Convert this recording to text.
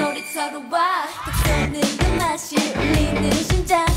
우리 서로 와 닥쳐오는 그 맛이 울리는 심장